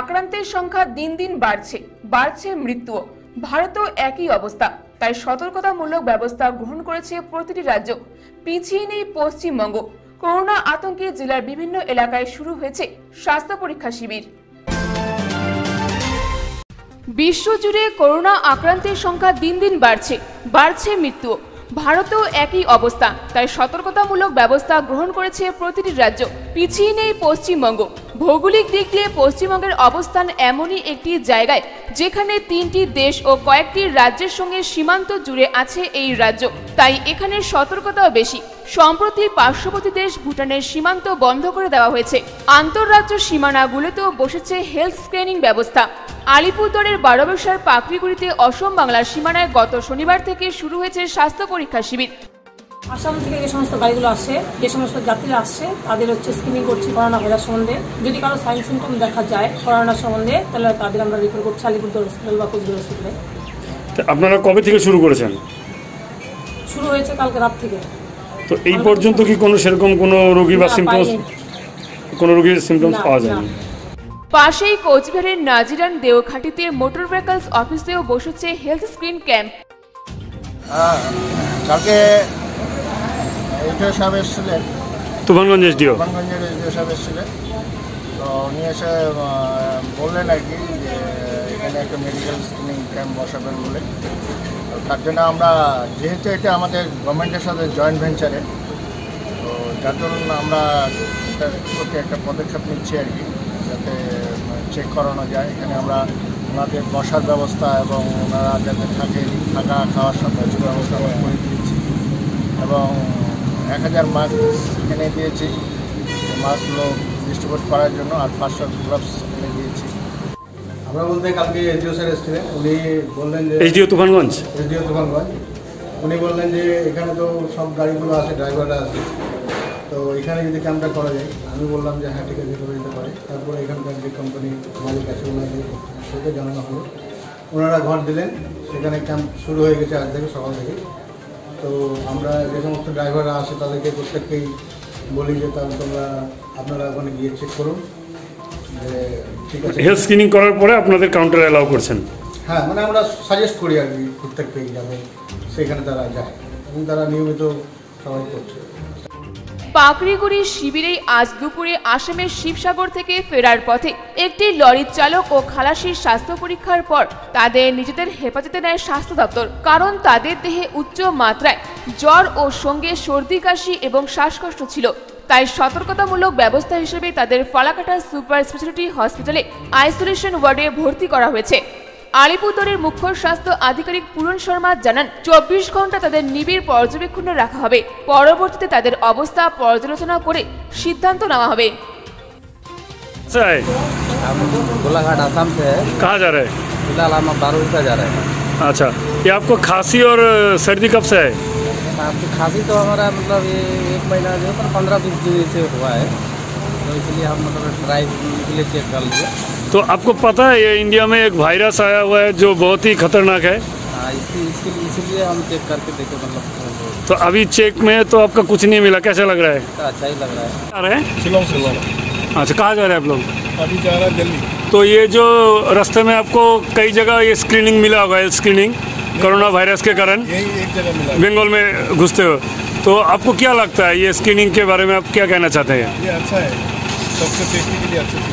আক্রান্তের সংখ্যা দিন দিন বাড়ছে বাড়ছে মৃত্যুও। ভারতেও একই অবস্থা। তাই সতর্কতামূলক ব্যবস্থা গ্রহণ করেছে প্রতিটি রাজ্য। পিছিয়ে নেই পশ্চিমবঙ্গ। করোনা আতঙ্কে জেলার বিভিন্ন এলাকায় শুরু হয়েছে স্বাস্থ্য পরীক্ষা শিবির। বিশ্বজুড়ে করোনা আক্রান্তের সংখ্যা দিন দিন বাড়ছে বাড়ছে মৃত্যু ভারতেও একই অবস্থা, তাই সতর্কতামূলক ব্যবস্থা গ্রহণ করেছে প্রতিটি রাজ্য। পিছিয়ে নেই পশ্চিমবঙ্গ। ভৌগোলিক দিক দিয়ে পশ্চিমবঙ্গের অবস্থান এমনই একটি জায়গায়, যেখানে তিনটি দেশ ও কয়েকটি রাজ্যের সঙ্গে সীমান্ত জুড়ে আছে এই রাজ্য। তাই এখানে সতর্কতাও বেশি। সম্প্রতি পার্শ্ববর্তী দেশ ভুটানের সীমান্ত বন্ধ করে দেওয়া হয়েছে। আন্তঃরাজ্য সীমানাগুলোতেও বসেছে হেলথ স্ক্রিনিং ব্যবস্থা। আলিপুরদুয়ারের বারবেশার পাকড়িগুড়িতে অসম বাংলার সীমানায় গত শনিবার থেকে শুরু হয়েছে স্বাস্থ্য পরীক্ষা শিবির। আসাম থেকে যে সমস্ত গাড়িগুলো আসে যে সমস্ত যাত্রীরা আসছে তাদের হচ্ছে স্ক্রিনিং করছি করোনা ভাইরাস সম্বন্ধে। যদি কারও সাইন সিমটম দেখা যায় করোনা সম্বন্ধে তাহলে তাদের আমরা রিপোর্ট করছি আলিপুরদুয়ার হসপিটাল বা কোচবিহার হসপিটালে তা আপনারা কবে থেকে শুরু করেছেন? শুরু হয়েছে কালকে রাত থেকে। তো এই পর্যন্ত কি কোনো সেরকম কোনো রোগী বা সিমটমস কোনো রোগীর সিমটমস পাওয়া না। যায়নি পাশেই কোচবিহারের নাজিরান দেওঘাটিতে মোটর ভেহিকলস অফিসেও বসেছে হেলথ স্ক্রিন ক্যাম্প। হ্যাঁ কালকে এইচও সাহেব এসেছিলেন। তুফানগঞ্জ এসডিও। সাহেব এসেছিলেন। তো উনি এসে বললেন আর কি যে এখানে একটা মেডিকেল স্ক্রিনিং ক্যাম্প বসাবেন বলে। তো তার জন্য আমরা যেহেতু এটা আমাদের গভর্নমেন্টের সাথে জয়েন্ট ভেঞ্চারে তো যার জন্য আমরা প্রতি একটা পদক্ষেপ নিচ্ছি আর কি। যাতে চেক করানো যায়। এখানে আমরা ওনাদের বসার ব্যবস্থা এবং ওনারা যাতে থাকে থাকা খাওয়ার সব কিছু ব্যবস্থা আমরা করে দিয়েছি। এবং এক হাজার মাস্ক এনে দিয়েছি। মাস্কগুলো ডিস্ট্রিবিউট করার জন্য আর পাঁচশো গ্লাভস এনে দিয়েছি। আমরা বলতে কালকে এসডিও স্যার এসেছিলেন। উনি বললেন যে এইচডিও তুফানগঞ্জ? এসডিও তুফানগঞ্জ। উনি বললেন যে এখানে তো সব গাড়িগুলো আছে ড্রাইভাররা আছে। তো এখানে যদি ক্যাম্পটা করা যায় আমি বললাম যে হ্যাঁ ঠিক আছে করে দিতে পারে। তারপরে এখানকার যে কোম্পানি মালিক আছে ওনাকে সেটা জানানো হলো ওনারা ঘর দিলেন সেখানে ক্যাম্প শুরু হয়ে গেছে আজ থেকে সকাল থেকে। তো আমরা যে সমস্ত ড্রাইভাররা আসে তাদেরকে প্রত্যেককেই বলি যে তাহলে তোমরা আপনারা ওখানে গিয়ে চেক করুন। যে ঠিক আছে। হেলথ স্ক্রিনিং করার পরে আপনাদের কাউন্টার অ্যালাউ করছেন? হ্যাঁ মানে আমরা সাজেস্ট করি আর কি প্রত্যেককেই যাবে সেখানে তারা যায়। এবং তারা নিয়মিত সবাই করছে। পাকড়িগুড়ির শিবিরেই আজ দুপুরে আসামের শিবসাগর থেকে ফেরার পথে একটি লরির চালক ও খালাসির স্বাস্থ্য পরীক্ষার পর তাদের নিজেদের হেফাজতে নেয় স্বাস্থ্য দপ্তর, কারণ তাদের দেহে উচ্চ মাত্রায় জ্বর ও সঙ্গে সর্দি, কাশি এবং শ্বাসকষ্ট ছিল। তাই সতর্কতামূলক ব্যবস্থা হিসেবে তাদের ফালাকাটা সুপার স্পেশালিটি হসপিটালে আইসোলেশন ওয়ার্ডে ভর্তি করা হয়েছে। আলিপুরদুয়ারের মুখ্য স্বাস্থ্য আধিকারিক পূরণ শর্মা জানান চব্বিশ ঘন্টা তাদের নিবিড় পর্যবেক্ষণে রাখা হবে পরবর্তীতে তাদের অবস্থা পর্যালোচনা করে সিদ্ধান্ত নেওয়া হবে अच्छा है हम गोलाघाट आसाम से है कहाँ जा रहे हैं फिलहाल हम बारूसा जा रहे हैं अच्छा ये आपको खांसी और सर्दी कब से है आपकी खांसी तो हमारा मतलब ये एक महीना जो है पंद्रह बीस दिन से हुआ है तो इसलिए हम मतलब ट्राई के लिए चेक कर लिए तो आपको पता है ये इंडिया में एक वायरस आया हुआ है जो बहुत ही खतरनाक है। हाँ, इसीलिए हम चेक करके देखे मतलब। तो अभी चेक में तो आपका कुछ नहीं मिला। कैसा लग रहा है? अच्छा, अच्छा ही लग रहा है। अच्छा कहाँ जा रहे हैं आप लोग? अभी जा रहा है दिल्ली। तो ये जो रास्ते में आपको कई जगह ये स्क्रीनिंग मिला होगा हेल्थ स्क्रीनिंग कोरोना वायरस के कारण। बंगाल में घुसते हो। तो आपको क्या लगता है ये स्क्रीनिंग के बारे में आप क्या कहना चाहते हैं? ये अच्छा है। सबसे देखने के लिए अच्छा